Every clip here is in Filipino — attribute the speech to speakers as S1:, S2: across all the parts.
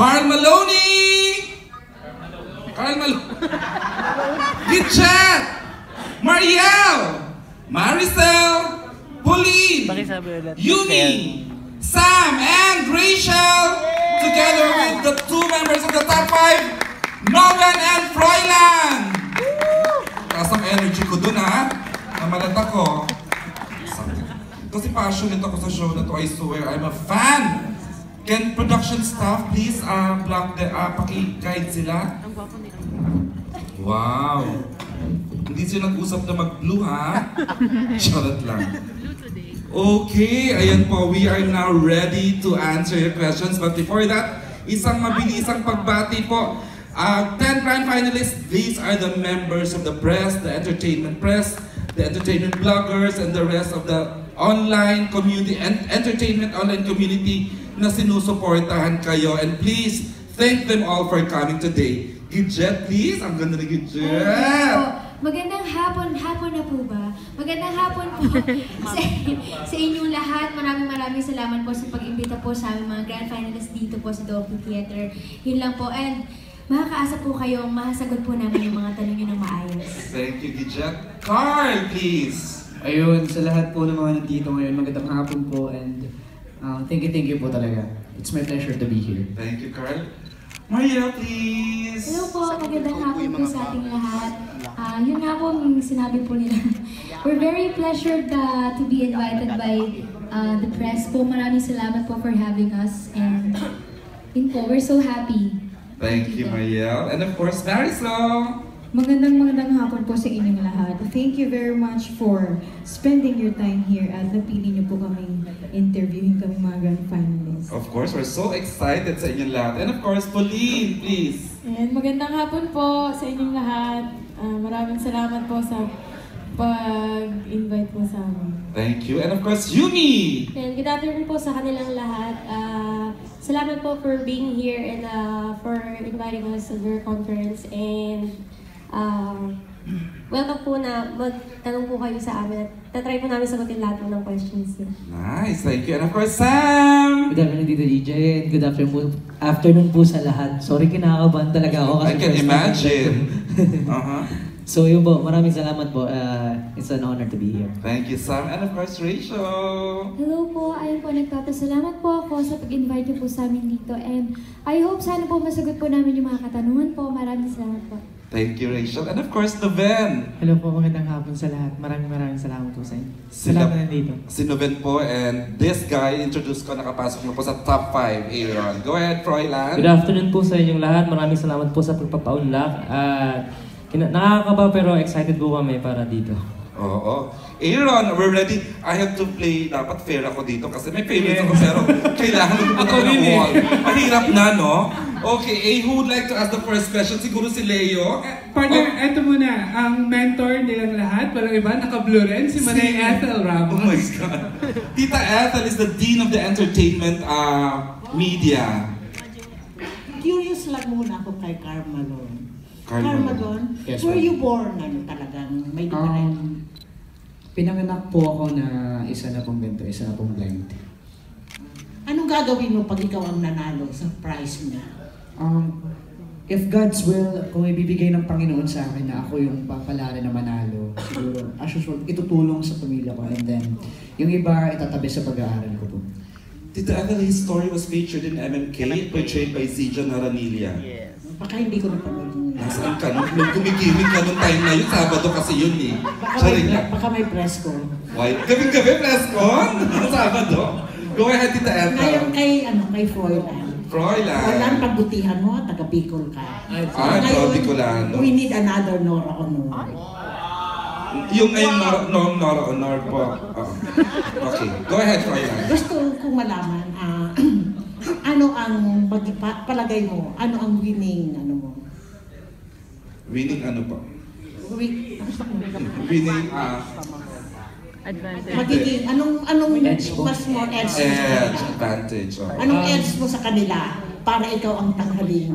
S1: Carl Maloney! Carl Maloney! Gitchat! Marielle! Maricel! Pauline! Yumi! Sam and Rachel! Together with the two members of the top five, Noven and Froilan! Taas ang energy ko dun ha. Namalat ako. Kasi passionate ako sa show na to, I swear. I'm a fan! Can production staff please uh, block the, uh, paki-guide sila? Wow! Hindi sila nag-usap na mag-blue ha? Charot lang. Okay, ayan po, we are now ready to answer your questions. But before that, isang mabilisang pagbati po. Uh, 10 grand finalists, these are the members of the press, the entertainment press, the entertainment bloggers, and the rest of the online community, and entertainment online community na sinusuportahan kayo. And please, thank them all for coming today. Gidget, please. Ang ganda ni Gidget.
S2: Opo. Magandang hapon, hapon na po ba? Magandang hapon po sa, sa inyong lahat. Maraming maraming salamat po sa pag-imbita po sa aming mga grand finalists dito po sa Dolphin Theater. Yun lang po. And makakaasa po kayong masasagot po namin yung mga tanong nyo ng maayos.
S1: Thank you, Gidget. Carl, please.
S3: Ayun, sa lahat po ng mga nandito ngayon, magandang hapon po and um, thank you, thank you po talaga. It's my pleasure to be here.
S1: Thank you, Carl. Maria, please.
S2: Hello po, magandang hapon po sa ating lahat. Ah, yun nga po yung sinabi po nila. We're very pleasured uh, to be invited by uh, the press po. Maraming salamat po for having us. And yun po, we're so happy.
S1: Thank you, Mariel. And of course, Marisol.
S4: Magandang magandang hapon po sa inyong lahat. Thank you very much for spending your time here at napili niyo po kaming interviewing kami mga grand finalists.
S1: Of course, we're so excited sa inyong lahat. And of course, Pauline, please.
S5: And magandang hapon po sa inyong lahat. Ah, maraming salamat po sa pag-invite po sa amin.
S1: Thank you. And of course, Yumi.
S6: And good afternoon po sa kanilang lahat. Uh, salamat po for being here and uh, for inviting us to your conference. And uh, welcome po na magtanong po kayo sa amin. At tatry po namin sagutin lahat po ng questions niyo.
S1: Nice. Thank you. And of course, Sam.
S7: Good afternoon, Tito DJ, and good afternoon, afternoon po sa lahat. Sorry, kinakabahan talaga ako kasi
S1: I can imagine. Uh-huh.
S7: so yun po, maraming salamat po. Uh, it's an honor to be here.
S1: Thank you, Sam. And of course, Rachel.
S2: Hello po, ayun po, nagpapasalamat po ako sa pag-invite niyo po sa amin dito. And I hope sana po masagot po namin yung mga katanungan po. Maraming salamat po.
S1: Thank you, Rachel. And of course, Noven.
S8: Hello po, magandang hapon sa lahat. Maraming maraming salamat po sa inyo.
S1: Sila-
S8: Salamat nandito.
S1: Si Noven po. And this guy, introduce ko, nakapasok na po sa top 5, Aaron. Go ahead, Froilan.
S9: Good afternoon po sa inyong lahat. Maraming salamat po sa pagpapaunlak. At kina- nakakaba pero excited po kami para dito.
S1: Oo. Aaron, we're ready. I have to play, dapat fair ako dito kasi may favorites ako pero kailangan mo
S8: Ako
S1: ng
S8: rin eh.
S1: wall. Mahirap na, no? Okay, eh, who would like to ask the first question? Siguro si Leo.
S10: Partner, eto muna, ang mentor nilang lahat, walang iba, naka-blue rin, si Manay Ethel Ramos.
S1: Oh my God. Tita Ethel is the Dean of the Entertainment uh, Media.
S11: Curious lang muna ako kay Carmalon.
S1: Carl
S11: Carmalon,
S3: Yes,
S11: were you born ano talagang may different?
S3: Um, pinanganak po ako na isa na pong ganito, isa na pong blind.
S11: Anong gagawin mo pag ikaw ang nanalo sa prize niya?
S3: Um, if God's will, kung ibibigay ng Panginoon sa akin na ako yung papalari na manalo, siguro, as usual, itutulong sa pamilya ko and then yung iba itatabi sa pag-aaral ko po.
S1: Tita Ethel, his story was featured in MMK, portrayed by Zijan Haranilla.
S11: Baka hindi ko napanood yun.
S1: Nasaan ka nun? Nung gumigimik ka nung time na yun, Sabado kasi yun eh.
S11: Baka may,
S1: Charing lang.
S11: baka may press ko.
S1: Why? Gabing-gabi, press con? Sabado? Go ahead, Tita
S11: Ngayon
S1: Ethel.
S11: kay, ano, kay Froilan.
S1: Froilan.
S11: Froilan, pagbutihan mo, taga Bicol ka.
S1: Ah, ito, Bicolano.
S11: we need another Nora Honor.
S1: Yung ngayon, Nora, no, Nora Honor po. Oh. Okay, go ahead, Froilan.
S11: Gusto kong malaman, ah, ano ang magipa, palagay mo, ano ang winning, ano mo?
S1: Winning ano po?
S11: Wi-
S1: Winning, ah,
S11: Magiging, anong, anong mas more edge mo sa
S1: edge,
S11: kanila?
S1: advantage. Oh.
S11: Anong edge mo sa kanila para ikaw ang tanghaling,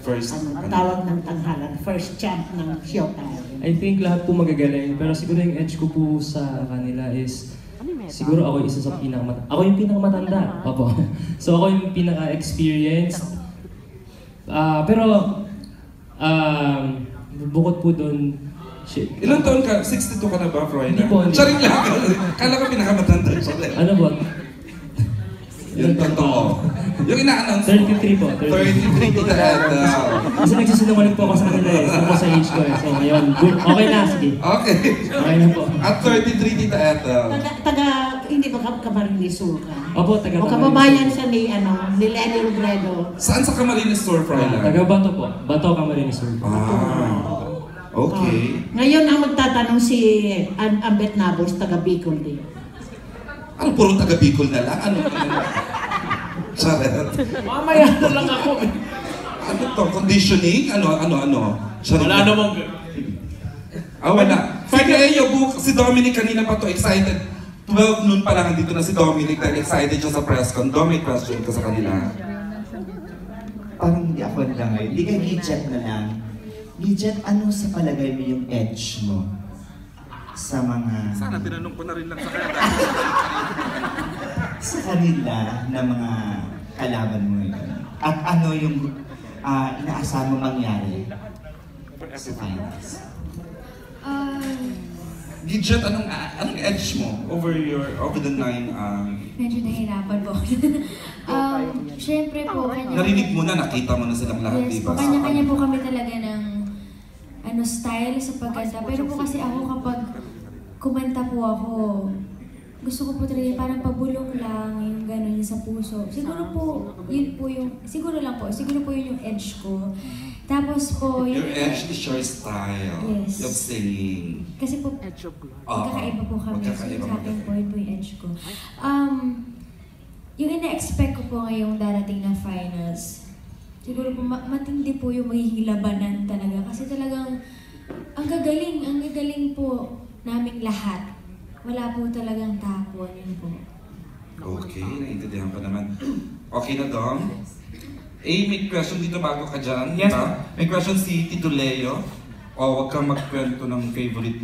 S1: First,
S11: ano, ang
S1: ano?
S11: tawag ng tanghalan, first champ ng Showtime?
S9: I think lahat po magagaling. Pero siguro yung edge ko po sa kanila is siguro ako isa sa pinakamat ako yung pinakamatanda. Opo. So ako yung pinaka-experienced Ah, pero, um, bukod po doon, shit.
S1: Ilang taon ka? 62 ka na ba, Froyna?
S9: Hindi po, hindi.
S1: Charing lang. Kala ko pinakamatanda siya.
S9: Ano po?
S1: Yung totoo. Yung ina-announce mo.
S9: 33 po.
S1: 33 kita Ethel.
S9: Kasi nagsisinungaling po ako sa kanila eh. Tungkol sa age ko eh. So ngayon, good. okay na, sige.
S1: Okay.
S9: Okay na po.
S1: At 33 tita Ethel.
S11: Taga, taga hindi ba ka Camarines Sur ka?
S9: Opo, taga
S11: O kababayan siya ni, ano, ni Lenny Robredo.
S1: Saan sa Camarines Store, Froyna?
S9: Taga Bato po. Bato, Camarines Sur.
S1: Ah. Okay.
S11: Ngayon ang magtatanong si An Ambet Nabos, taga Bicol din.
S1: Ano, puro taga Bicol na lang? Ano? Charet.
S12: Mamaya na lang ako.
S1: Ano to? Conditioning? Ano, ano, ano? Charet.
S12: Wala namang...
S1: Ah, wala. Si Leo, bu- si Dominic kanina pa to excited. 12 noon pa lang, andito na si Dominic dahil excited siya sa press con. Dominic, question ko sa kanila.
S13: Parang hindi ako na ngayon. Hindi kay Gidget na lang. Gidget, ano sa palagay mo yung edge mo? Sa mga...
S1: Sana tinanong ko na rin lang sa kanya.
S13: sa kanila na mga kalaban mo ngayon? At ano yung ah, inaasahan mo mangyari sa finals?
S2: Ah,
S1: Gidget, anong, anong edge mo over your, over the nine, um,
S2: medyo nahirapan po. um, Siyempre po, kanya...
S1: narinig mo na, nakita mo na silang lahat,
S2: Yes
S1: di
S2: po,
S1: ba?
S2: kanya-kanya po kami talaga ng ano style sa pagkanta. Pero po kasi ako kapag kumanta po ako, gusto ko po talaga parang pabulong lang, yung gano'n yung sa puso. Siguro po, yun po yung, siguro lang po, siguro po yun yung edge ko. Tapos po,
S1: Your
S2: yung,
S1: edge is your style
S2: Yes.
S1: of singing.
S2: kasi po,
S1: Oo.
S2: magkakaiba po kami. So,
S1: Magkakaiba
S2: sa akin po, yun po yung edge ko. Um, yung ina-expect ko po ngayong darating na finals, siguro po ma- matindi po yung magiging labanan talaga. Kasi talagang, ang gagaling, ang gagaling po naming lahat. Wala po talagang tapon, yun po.
S1: Okay, naiintindihan ko naman. Okay na, Dom? Eh, may question dito bago ka dyan,
S8: Yes,
S1: ba? May question si Tito Leo. O, wag kang magkwento ng favorite